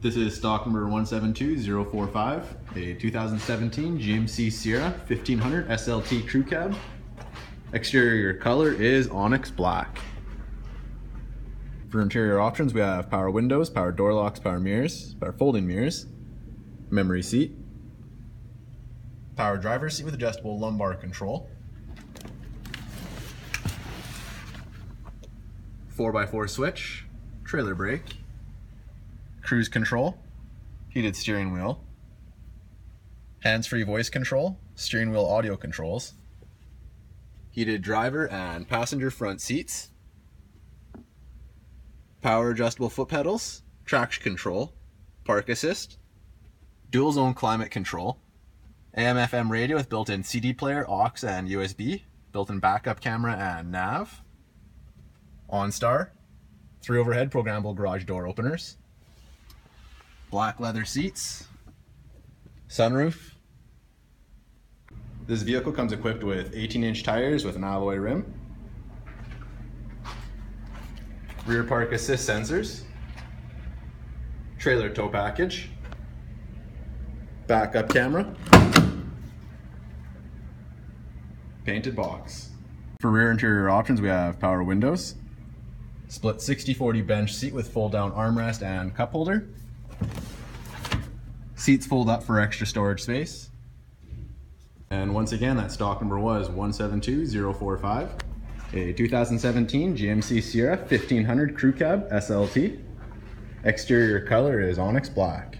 This is stock number 172045, a 2017 GMC Sierra 1500 SLT crew cab. Exterior color is onyx black. For interior options, we have power windows, power door locks, power mirrors, power folding mirrors, memory seat, power driver's seat with adjustable lumbar control, 4x4 switch, trailer brake, cruise control, heated steering wheel, hands-free voice control, steering wheel audio controls, heated driver and passenger front seats, power adjustable foot pedals, traction control, park assist, dual zone climate control, AM FM radio with built-in CD player, aux and USB, built-in backup camera and nav, OnStar, three overhead programmable garage door openers, black leather seats, sunroof. This vehicle comes equipped with 18 inch tires with an alloy rim, rear park assist sensors, trailer tow package, backup camera, painted box. For rear interior options, we have power windows, split 60-40 bench seat with fold down armrest and cup holder, Seats fold up for extra storage space. And once again, that stock number was 172045, a 2017 GMC Sierra 1500 Crew Cab SLT. Exterior color is onyx black.